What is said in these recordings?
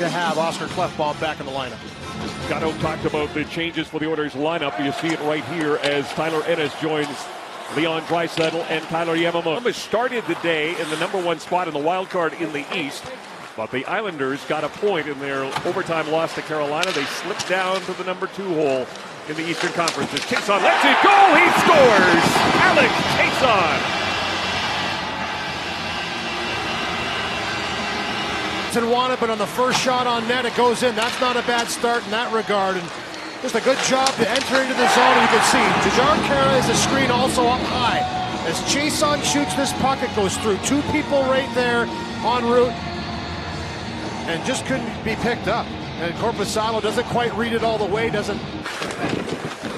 to have Oscar Klefbom back in the lineup. Gatto talked about the changes for the Oilers lineup. You see it right here as Tyler Ennis joins Leon Draisaitl and Kailer Yamamoto. Columbus started the day in the number one spot in the wild card in the East. But the Islanders got a point in their overtime loss to Carolina. They slipped down to the number two hole in the Eastern Conference. As Chiasson lets it go, he scores! Alex And but on the first shot on net, it goes in. That's not a bad start in that regard. And just a good job to enter into the zone. You can see Jujhar Khaira is a screen also up high. As Chiasson shoots this puck, it goes through two people right there en route and just couldn't be picked up. And Korpisalo doesn't quite read it all the way, doesn't.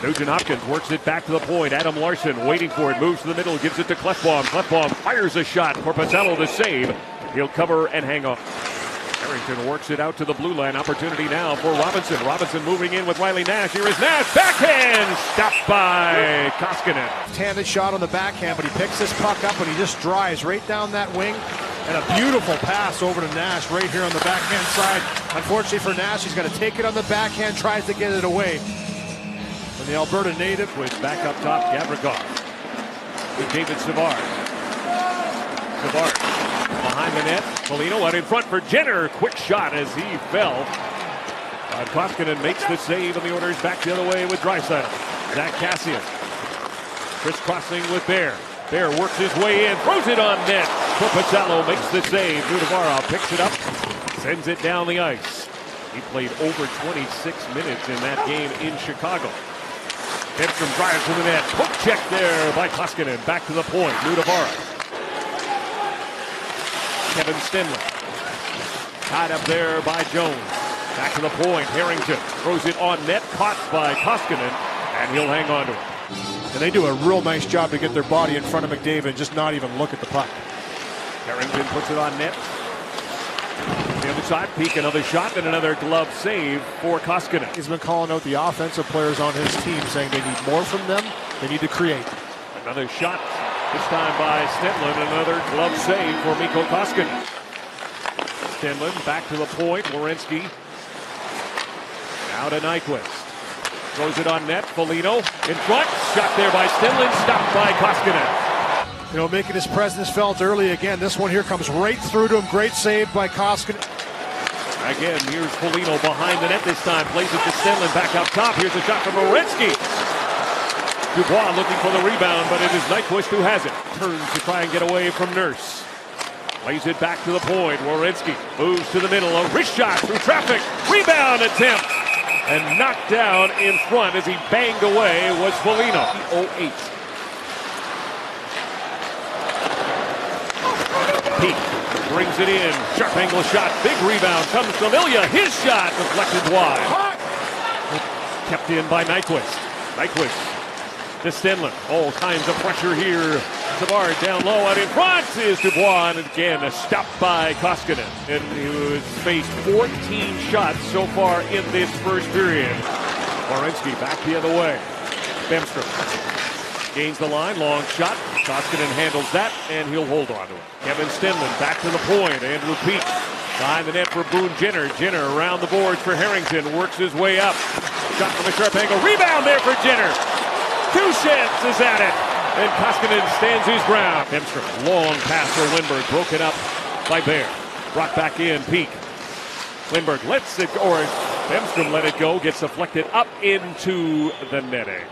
Nugent Hopkins works it back to the point. Adam Larsson waiting for it, moves to the middle, gives it to Klefbom. Klefbom fires a shot. Korpisalo the save. He'll cover and hang on. Harrington works it out to the blue line. Opportunity now for Robinson. Robinson moving in with Riley Nash. Here is Nash. Backhand. Stopped by Koskinen. Handed shot on the backhand, but he picks this puck up and he just drives right down that wing. And a beautiful pass over to Nash right here on the backhand side. Unfortunately for Nash, he's going to take it on the backhand, tries to get it away. And the Alberta native with back up top, Gavrikov. To David Savard. Savard behind the net. Foligno out in front for Jenner. Quick shot as he fell. Uh, Koskinen makes the save, and the Oilers back the other way with Draisaitl. Zack Kassian crisscrossing with Bear. Bear works his way in, throws it on net. Korpisalo makes the save. Nutivaara picks it up, sends it down the ice. He played over 26 minutes in that game in Chicago. Hedstrom drives to the net. Poke check there by Koskinen. Back to the point. Nutivaara. Kevin Stenlund. Tied up there by Jones. Back to the point. Harrington throws it on net. Caught by Koskinen. And he'll hang on to it. And they do a real nice job to get their body in front of McDavid and just not even look at the puck. Harrington puts it on net. The other side, Peeke another shot and another glove save for Koskinen. He's been calling out the offensive players on his team, saying they need more from them. They need to create. Another shot, this time by Stenlund. Another glove save for Mikko Koskinen. Stenlund back to the point. Werenski now to Nyquist. Throws it on net. Foligno in front. Shot there by Stenlund. Stopped by Koskinen. You know, making his presence felt early again. This one here comes right through to him. Great save by Koskinen. Again, here's Foligno behind the net this time. Plays it to Stenlund back up top. Here's a shot from Werenski. Dubois looking for the rebound, but it is Nyquist who has it. Turns to try and get away from Nurse. Plays it back to the point. Werenski moves to the middle. A wrist shot through traffic. Rebound attempt and knocked down in front as he banged away was Foligno. 08. Peeke brings it in. Sharp angle shot. Big rebound comes from Ilya. His shot deflected wide. Kept in by Nyquist. Nyquist to Stenlund. All kinds of pressure here. Savard down low out in front is Dubois. And again, a stop by Koskinen. And he was faced 14 shots so far in this first period. Werenski back the other way. Bemstrom gains the line. Long shot. Koskinen handles that, and he'll hold on to it. Kevin Stenlund back to the point. Andrew Peeke behind the net for Boone Jenner. Jenner around the boards for Harrington. Works his way up. Shot from a sharp angle. Rebound there for Jenner. Duchance is at it. And Koskinen stands his ground. Bemstrom, long pass for Wennberg, broken up by Bear. Brought back in, Peeke. Wennberg lets it, or Bemstrom let it go, gets deflected up into the netting.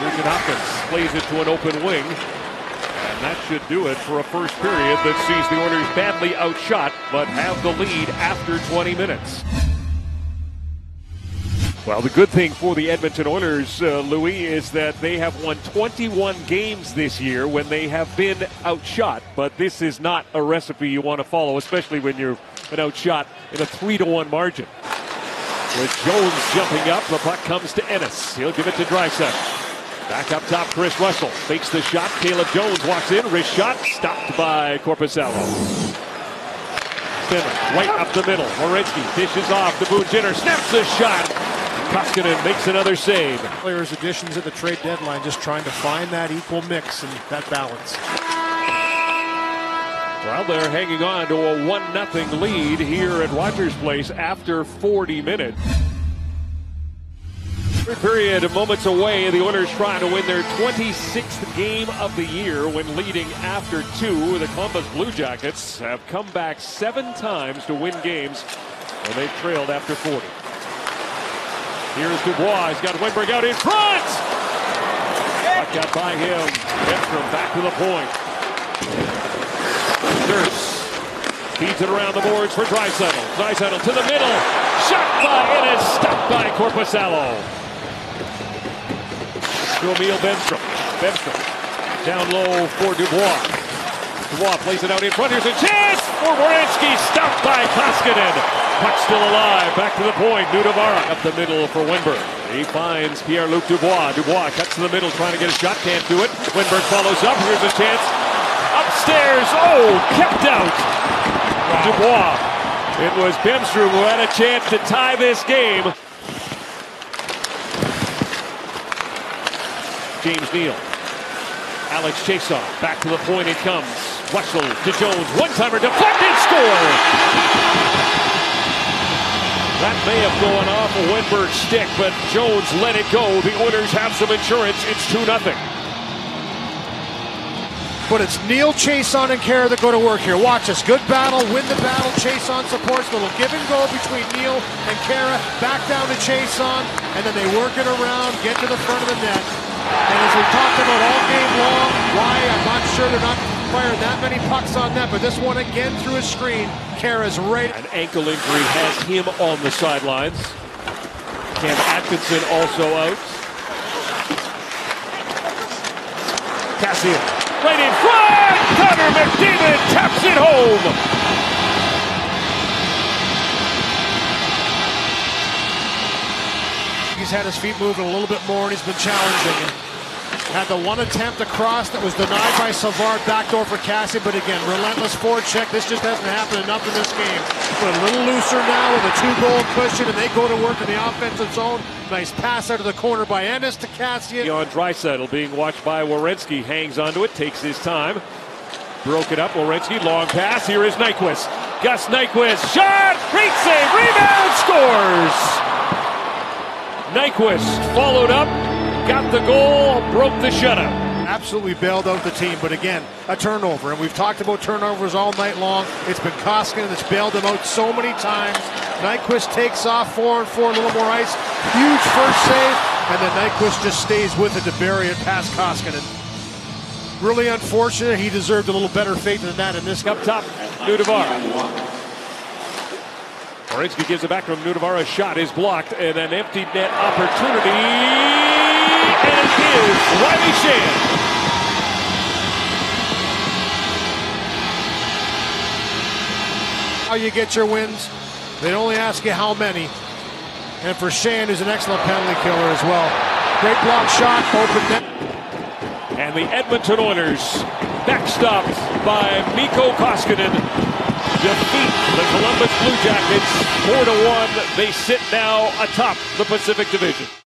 Nugent Hopkins plays it to an open wing. And that should do it for a first period that sees the Oilers badly outshot, but have the lead after 20 minutes. Well, the good thing for the Edmonton Oilers, uh, Louis, is that they have won 21 games this year when they have been outshot. But this is not a recipe you want to follow, especially when you're an outshot in a three to one margin. With Jones jumping up, the puck comes to Ennis. He'll give it to Draisaitl. Back up top, Kris Russell fakes the shot. Caleb Jones walks in, wrist shot, stopped by Korpisalo. Simmons, right up the middle. Werenski dishes off to Boone Jenner, snaps the shot. Koskinen makes another save. Players' additions at the trade deadline, just trying to find that equal mix and that balance. Well, they're hanging on to a 1 0 lead here at Rogers Place after 40 minutes. Third period, moments away. The Oilers trying to win their 26th game of the year when leading after two. The Columbus Blue Jackets have come back seven times to win games when they've trailed after 40. Here's Dubois. He's got Wennberg out in front. Puck got by him. Edstrom back to the point. Nurse feeds it around the boards for Draisaitl. Draisaitl to the middle. Shot by and stopped by Korpisalo. To Emil Bemstrom. Bemstrom down low for Dubois. Dubois plays it out in front. Here's a chance for Werenski. Stopped by Koskinen. Puck still alive. Back to the point. Nutivaara up the middle for Wennberg. He finds Pierre-Luc Dubois. Dubois cuts to the middle trying to get a shot. Can't do it. Wennberg follows up. Here's a chance upstairs. Oh, kept out. Dubois. It was Bemstrom who had a chance to tie this game. James Neal. Alex Chiasson back to the point it comes. Wetzel to Jones. One-timer deflected score. That may have gone off a Wennberg stick, but Jones let it go. The Oilers have some insurance. It's 2 0 but it's Neal Chiasson, and Khaira that go to work here. Watch this. Good battle. Win the battle. Chiasson supports. Little give and go between Neal and Khaira. Back down to Chiasson. And then they work it around, get to the front of the net. And as we talked about all game long, why, I'm not sure they're not firing that many pucks on net. But this one again through a screen. Khaira's right. An ankle injury has him on the sidelines. Cam Atkinson also out. Kassian right in front. Connor McDavid taps it home. Had his feet moving a little bit more, and he's been challenging. Had the one attempt across that was denied by Savard, backdoor for Cassie, but again, relentless forecheck. This just hasn't happened enough in this game. But a little looser now with a two-goal cushion, and they go to work in the offensive zone. Nice pass out of the corner by Ennis to Kassian. On Draisaitl being watched by Werenski, hangs onto it, takes his time. Broke it up, Werenski, long pass. Here is Nyquist. Gus Nyquist, shot, great save, rebound, scores! Nyquist followed up, got the goal, broke the shutout. Absolutely bailed out the team, but again, a turnover. And we've talked about turnovers all night long. It's been Koskinen that's bailed them out so many times. Nyquist takes off four and four, a little more ice. Huge first save, and then Nyquist just stays with it to bury it past Koskinen. Really unfortunate. He deserved a little better fate than that in this. Up top, Nutivaara. Werenski gives it back him. Nutivaara's shot is blocked, and an empty net opportunity. And it is Riley Sheahan. How you get your wins. They only ask you how many. And for Sheahan, who's an excellent penalty killer as well. Great block shot, open net. And the Edmonton Oilers, backstopped by Mikko Koskinen, defeat the Columbus Blue Jackets 4 to 1. They sit now atop the Pacific Division.